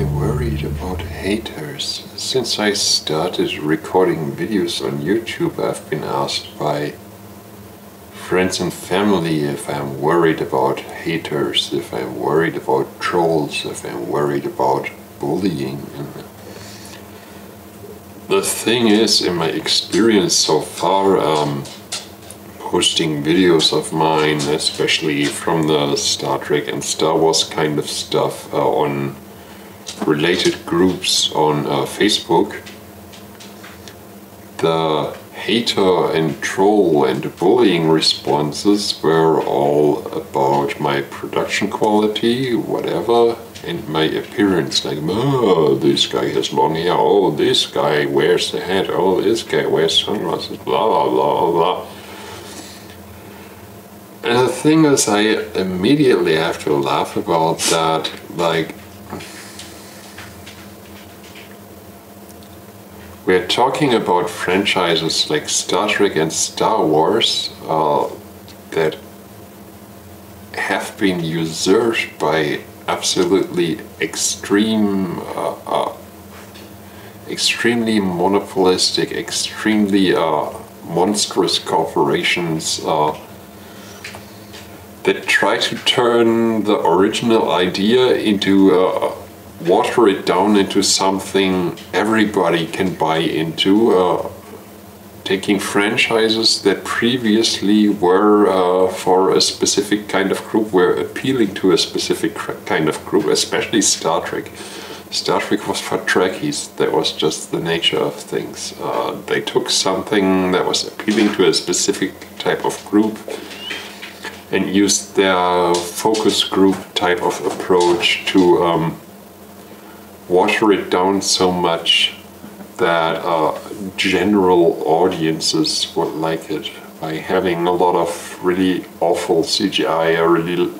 worried about haters. Since I started recording videos on YouTube, I've been asked by friends and family if I'm worried about haters, if I'm worried about trolls, if I'm worried about bullying. the thing is, in my experience so far, um, posting videos of mine, especially from the Star Trek and Star Wars kind of stuff uh, on related groups on uh, Facebook. The hater and troll and bullying responses were all about my production quality, whatever, and my appearance. Like, oh, this guy has long hair, oh, this guy wears the hat, oh, this guy wears sunglasses, blah, blah, blah, blah. And the thing is, I immediately have to laugh about that. Like, we're talking about franchises like Star Trek and Star Wars uh, that have been usurped by absolutely extreme, uh, uh, extremely monopolistic, extremely uh, monstrous corporations uh, that try to turn the original idea into uh, water it down into something everybody can buy into uh, taking franchises that previously were uh, for a specific kind of group were appealing to a specific kind of group especially Star Trek. Star Trek was for Trekkies. That was just the nature of things. Uh, they took something that was appealing to a specific type of group and used their focus group type of approach to um, water it down so much that uh, general audiences would like it by having a lot of really awful CGI, a really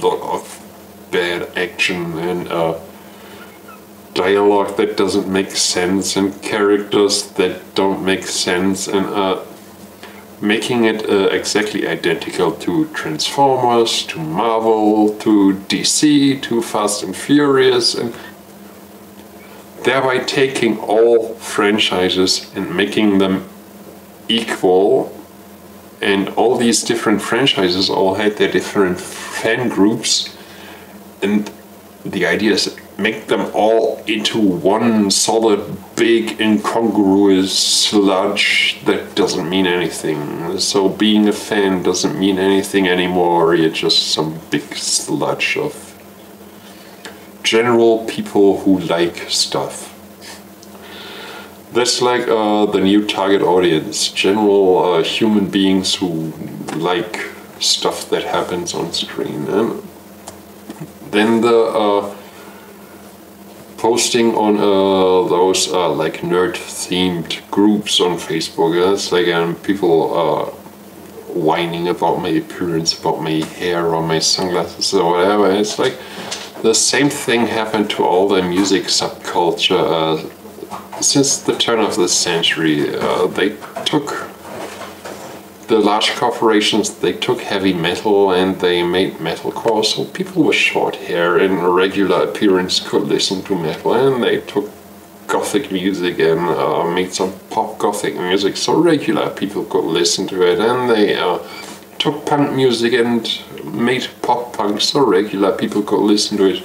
lot of bad action and uh, dialogue that doesn't make sense and characters that don't make sense and uh, making it uh, exactly identical to Transformers, to Marvel, to DC, to Fast and Furious, and thereby taking all franchises and making them equal. And all these different franchises all had their different fan groups, and the idea is make them all into one solid, big, incongruous sludge that doesn't mean anything. So being a fan doesn't mean anything anymore, you're just some big sludge of general people who like stuff. That's like uh, the new target audience, general uh, human beings who like stuff that happens on screen. And then the uh, posting on uh, those uh, like nerd themed groups on Facebook. It's like um, people uh, whining about my appearance, about my hair or my sunglasses or whatever. It's like the same thing happened to all the music subculture uh, since the turn of the century. Uh, they took the large corporations they took heavy metal and they made metalcore so people with short hair and a regular appearance could listen to metal and they took gothic music and uh, made some pop gothic music so regular people could listen to it and they uh, took punk music and made pop punk so regular people could listen to it.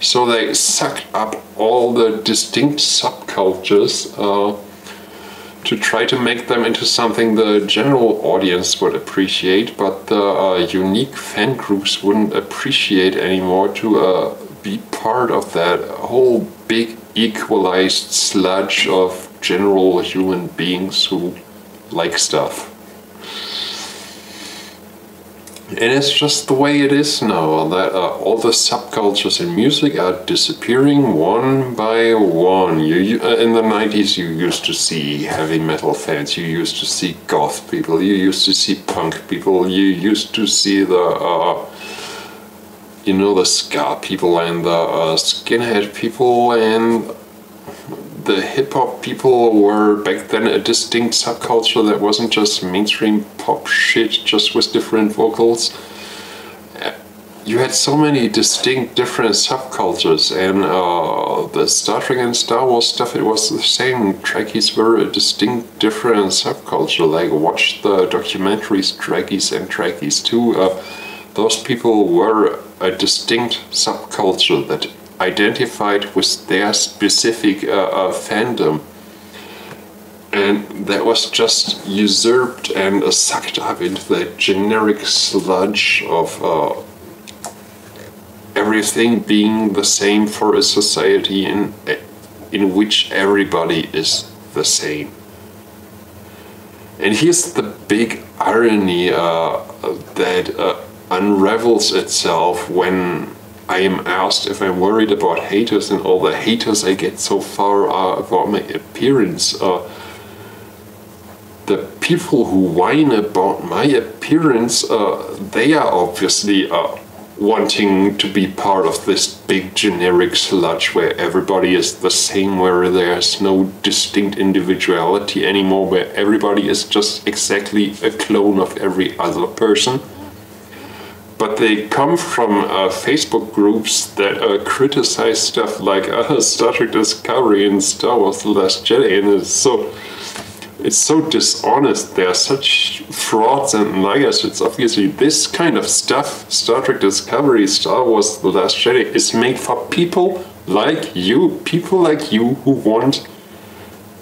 So they sucked up all the distinct subcultures uh, to try to make them into something the general audience would appreciate, but the uh, unique fan groups wouldn't appreciate anymore to uh, be part of that whole big equalized sludge of general human beings who like stuff. And it's just the way it is now, that uh, all the subcultures in music are disappearing one by one. You, you uh, In the 90s you used to see heavy metal fans, you used to see goth people, you used to see punk people, you used to see the, uh, you know, the ska people and the uh, skinhead people and the hip hop people were back then a distinct subculture that wasn't just mainstream pop shit, just with different vocals. you had so many distinct different subcultures and uh, the Star Trek and Star Wars stuff it was the same. Trekkies were a distinct different subculture. Like watch the documentaries Trekkies and Trekkies 2. Uh, those people were a distinct subculture that identified with their specific uh, uh fandom and that was just usurped and uh, sucked up into the generic sludge of uh, everything being the same for a society in in which everybody is the same. And here's the big irony uh, that uh, unravels itself when I am asked if I'm worried about haters, and all the haters I get so far are about my appearance. Uh, the people who whine about my appearance, uh, they are obviously uh, wanting to be part of this big generic sludge where everybody is the same, where there's no distinct individuality anymore, where everybody is just exactly a clone of every other person. But they come from uh, Facebook groups that uh, criticize stuff like uh, Star Trek Discovery and Star Wars The Last Jedi, and it's so it's so dishonest. They are such frauds and liars. It's obviously this kind of stuff, Star Trek Discovery, Star Wars The Last Jedi, is made for people like you, people like you who want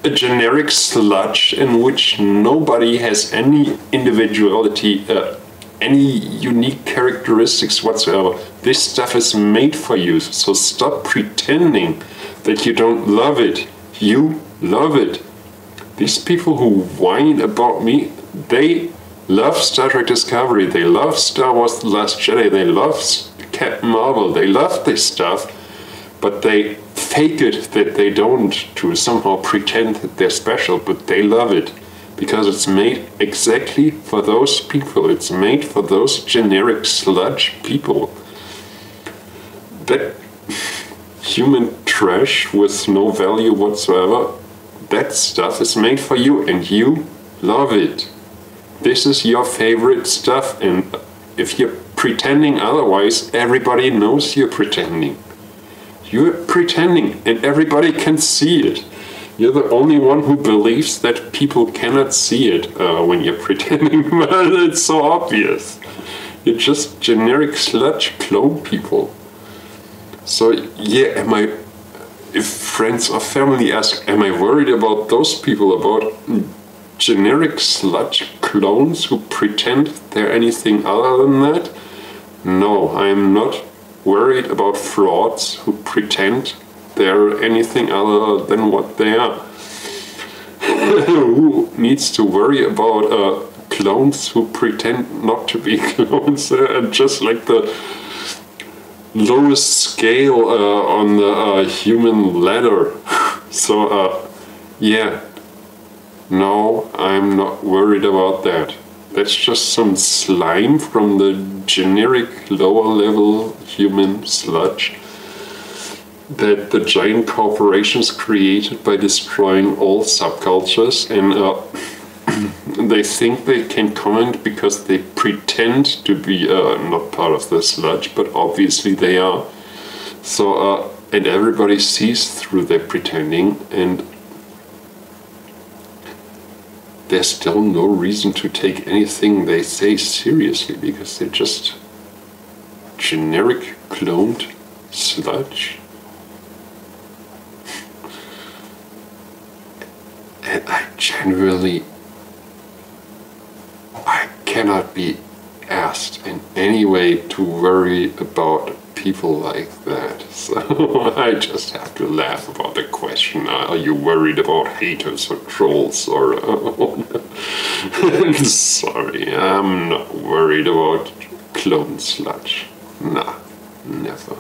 a generic sludge in which nobody has any individuality, uh, any unique characteristics whatsoever. This stuff is made for you, so stop pretending that you don't love it. You love it. These people who whine about me, they love Star Trek Discovery, they love Star Wars The Last Jedi, they love Captain Marvel, they love this stuff, but they fake it that they don't to somehow pretend that they're special, but they love it because it's made exactly for those people. It's made for those generic sludge people. That human trash with no value whatsoever that stuff is made for you and you love it. This is your favorite stuff, and if you're pretending otherwise, everybody knows you're pretending. You're pretending, and everybody can see it. You're the only one who believes that people cannot see it uh, when you're pretending, but it's so obvious. You're just generic sludge clone people. So, yeah, am I if friends or family ask, Am I worried about those people, about generic sludge clones who pretend they're anything other than that? No, I'm not worried about frauds who pretend they're anything other than what they are. who needs to worry about uh, clones who pretend not to be clones? Uh, just like the lowest scale uh, on the uh, human ladder. so, uh, yeah, no, I'm not worried about that. That's just some slime from the generic lower level human sludge that the giant corporations created by destroying all subcultures and uh, they think they can comment because they pretend to be uh, not part of the sludge, but obviously they are. So, uh, and everybody sees through their pretending, and there's still no reason to take anything they say seriously because they're just generic cloned sludge. And I cannot be asked in any way to worry about people like that. So I just have to laugh about the question are you worried about haters or trolls or. Sorry, I'm not worried about clone sludge. Nah, never.